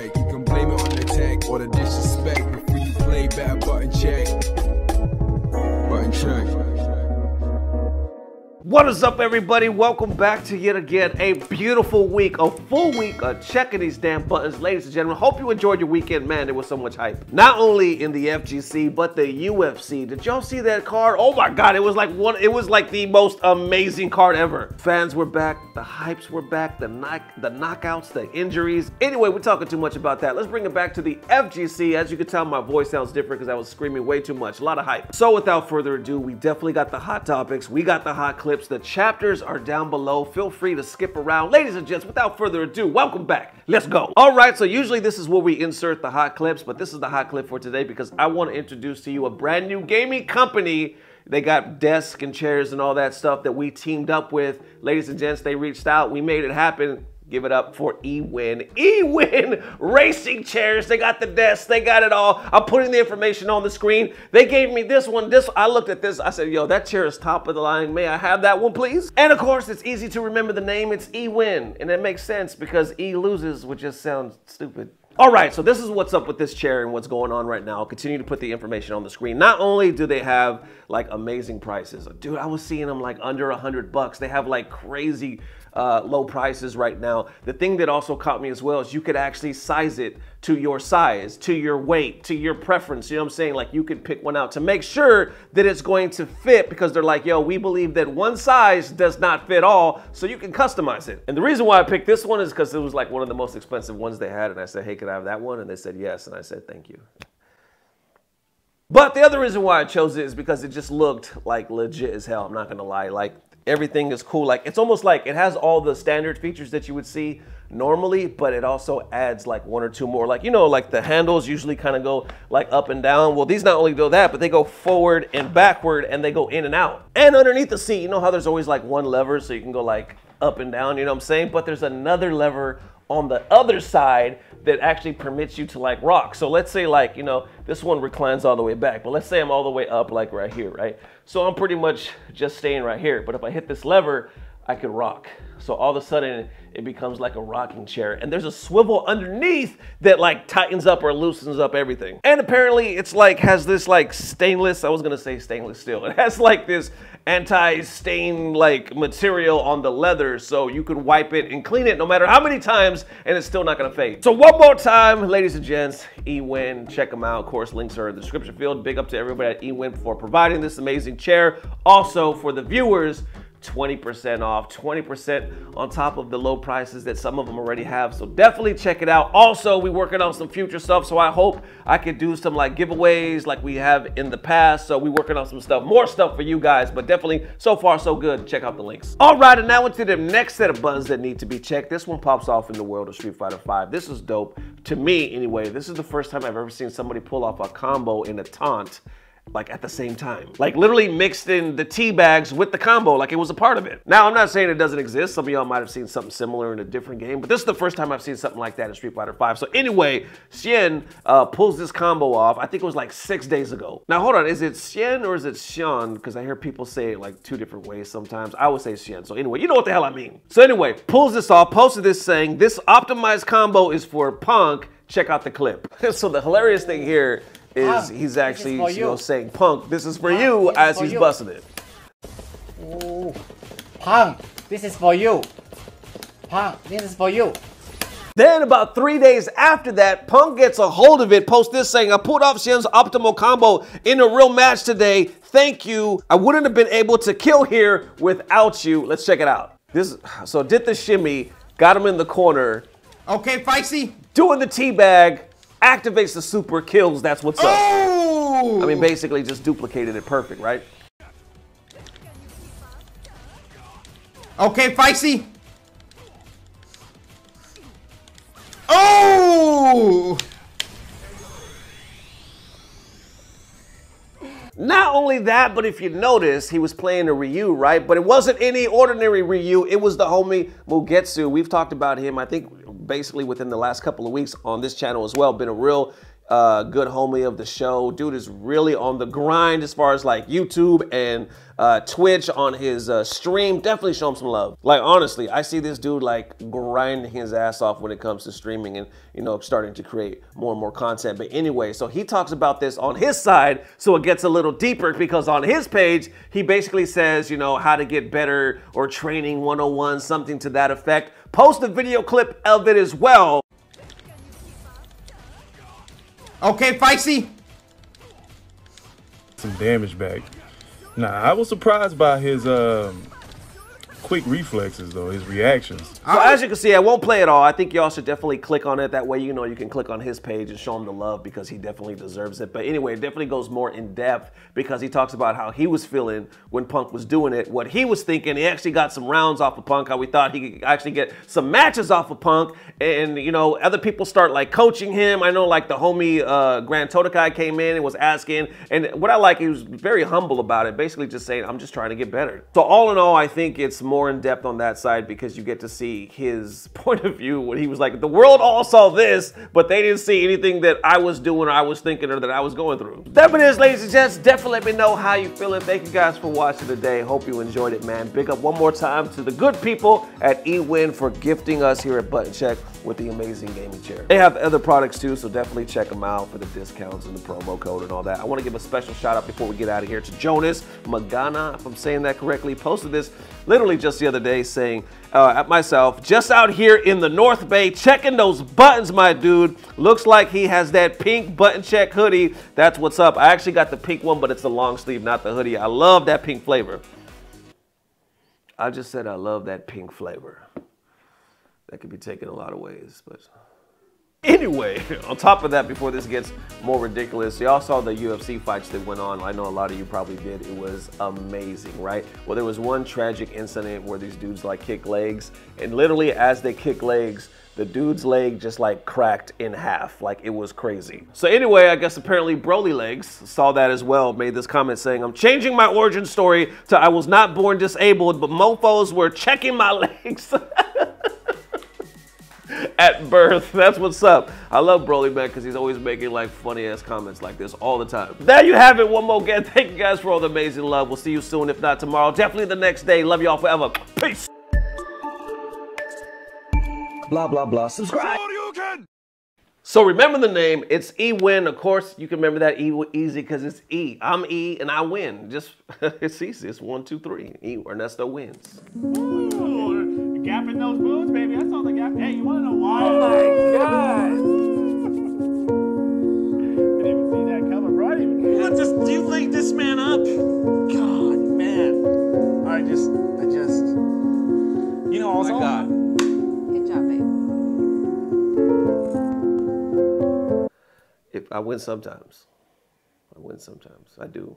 You can blame it on the tech or the disrespect. Before you play, better button check. Button check. What is up, everybody? Welcome back to yet again a beautiful week, a full week of checking these damn buttons. Ladies and gentlemen, hope you enjoyed your weekend. Man, there was so much hype. Not only in the FGC, but the UFC. Did y'all see that card? Oh my God, it was like one, it was like the most amazing card ever. Fans were back, the hypes were back, the, knock, the knockouts, the injuries. Anyway, we're talking too much about that. Let's bring it back to the FGC. As you can tell, my voice sounds different because I was screaming way too much. A lot of hype. So without further ado, we definitely got the hot topics. We got the hot clips. The chapters are down below. Feel free to skip around. Ladies and gents, without further ado, welcome back. Let's go. All right, so usually this is where we insert the hot clips, but this is the hot clip for today because I want to introduce to you a brand new gaming company they got desks and chairs and all that stuff that we teamed up with. Ladies and gents, they reached out. We made it happen. Give it up for eWin. eWin racing chairs. They got the desk. They got it all. I'm putting the information on the screen. They gave me this one. This I looked at this. I said, yo, that chair is top of the line. May I have that one, please? And of course, it's easy to remember the name. It's eWin. And it makes sense because E loses, which just sounds stupid. All right, so this is what's up with this chair and what's going on right now. I'll continue to put the information on the screen. Not only do they have like amazing prices, dude, I was seeing them like under a hundred bucks. They have like crazy uh, low prices right now. The thing that also caught me as well is you could actually size it to your size, to your weight, to your preference. You know what I'm saying? Like you could pick one out to make sure that it's going to fit because they're like, yo, we believe that one size does not fit all, so you can customize it. And the reason why I picked this one is because it was like one of the most expensive ones they had. And I said, hey, could I have that one? And they said yes. And I said, thank you. But the other reason why I chose it is because it just looked like legit as hell. I'm not gonna lie. Like everything is cool. Like it's almost like it has all the standard features that you would see normally, but it also adds like one or two more. Like, you know, like the handles usually kind of go like up and down. Well, these not only do that, but they go forward and backward and they go in and out. And underneath the seat, you know how there's always like one lever so you can go like up and down, you know what I'm saying? But there's another lever on the other side that actually permits you to like rock. So let's say like, you know, this one reclines all the way back, but let's say I'm all the way up like right here, right? So I'm pretty much just staying right here. But if I hit this lever, I could rock. So all of a sudden it becomes like a rocking chair. And there's a swivel underneath that like tightens up or loosens up everything. And apparently it's like has this like stainless, I was gonna say stainless steel. It has like this anti-stain like material on the leather so you can wipe it and clean it no matter how many times and it's still not gonna fade. So one more time, ladies and gents, eWin, check them out. Of course, links are in the description field. Big up to everybody at eWin for providing this amazing chair. Also for the viewers, 20% off, 20% on top of the low prices that some of them already have. So definitely check it out. Also, we working on some future stuff. So I hope I could do some like giveaways like we have in the past. So we working on some stuff, more stuff for you guys, but definitely so far so good. Check out the links. All right, and now into the next set of buttons that need to be checked. This one pops off in the world of Street Fighter 5. This is dope. To me, anyway, this is the first time I've ever seen somebody pull off a combo in a taunt like at the same time. Like literally mixed in the tea bags with the combo, like it was a part of it. Now, I'm not saying it doesn't exist. Some of y'all might have seen something similar in a different game, but this is the first time I've seen something like that in Street Fighter 5. So anyway, Xian uh, pulls this combo off. I think it was like six days ago. Now, hold on. Is it Xian or is it Xian? Because I hear people say it like two different ways sometimes. I would say Xian. So anyway, you know what the hell I mean. So anyway, pulls this off, posted this saying, this optimized combo is for Punk. Check out the clip. so the hilarious thing here is Punk, he's actually is you know saying punk this is for Punk, you is as for he's you. busting it Ooh. Punk, this is for you. Punk, this is for you. then about three days after that punk gets a hold of it post this saying i pulled off Xian's optimal combo in a real match today thank you i wouldn't have been able to kill here without you let's check it out this so did the shimmy got him in the corner Okay, Feisty. doing the tea bag activates the super kills that's what's up Oh! i mean basically just duplicated it perfect right Okay, Feisty. Oh! Not only that, but if you notice, he was playing a Ryu, right? But it wasn't any ordinary Ryu. It was the homie Mugetsu. We've talked about him, I think, basically within the last couple of weeks on this channel as well. Been a real uh, good homie of the show. Dude is really on the grind as far as like YouTube and uh, Twitch on his uh, stream. Definitely show him some love. Like honestly, I see this dude like grinding his ass off when it comes to streaming and you know starting to create more and more content. But anyway, so he talks about this on his side, so it gets a little deeper because on his page he basically says you know how to get better or training 101, something to that effect. Post a video clip of it as well. Okay, Feisty. some damage back. Nah, I was surprised by his um, quick reflexes though, his reactions. So as you can see, I won't play it all. I think y'all should definitely click on it. That way, you know, you can click on his page and show him the love because he definitely deserves it. But anyway, it definitely goes more in depth because he talks about how he was feeling when Punk was doing it, what he was thinking. He actually got some rounds off of Punk, how we thought he could actually get some matches off of Punk. And, you know, other people start like coaching him. I know like the homie uh, Grand Totokai came in and was asking. And what I like, he was very humble about it, basically just saying, I'm just trying to get better. So all in all, I think it's more in depth on that side because you get to see his point of view when he was like, the world all saw this, but they didn't see anything that I was doing or I was thinking or that I was going through. That it is, ladies and gents. Definitely let me know how you feeling. Thank you guys for watching today. Hope you enjoyed it, man. Big up one more time to the good people at eWin for gifting us here at Button Check with the amazing gaming chair. They have other products too, so definitely check them out for the discounts and the promo code and all that. I want to give a special shout out before we get out of here to Jonas Magana, if I'm saying that correctly. Posted this literally just the other day saying, uh, at myself, just out here in the North Bay, checking those buttons, my dude. Looks like he has that pink button check hoodie. That's what's up. I actually got the pink one, but it's the long sleeve, not the hoodie. I love that pink flavor. I just said I love that pink flavor. That could be taken a lot of ways, but Anyway, on top of that, before this gets more ridiculous, y'all saw the UFC fights that went on. I know a lot of you probably did. It was amazing, right? Well, there was one tragic incident where these dudes like kick legs, and literally as they kick legs, the dude's leg just like cracked in half. Like it was crazy. So anyway, I guess apparently Broly Legs saw that as well, made this comment saying, I'm changing my origin story to I was not born disabled, but mofos were checking my legs. at birth. That's what's up. I love Broly man because he's always making like funny ass comments like this all the time. There you have it. One more again. Thank you guys for all the amazing love. We'll see you soon, if not tomorrow. Definitely the next day. Love y'all forever. Peace. Blah blah blah. Subscribe. So remember the name. It's E Win. Of course, you can remember that E easy because it's E. I'm E and I win. Just it's easy. It's one, two, three. E Ernesto wins. Ooh, gap in those boots, baby. That's all the. Hey, you want to know why? Oh my god. Didn't even see that coming, bro. I What just do you link this man up? God, man. I just, I just, you know, I was Oh my all- God. Good job, babe. If I win sometimes, I win sometimes. I do.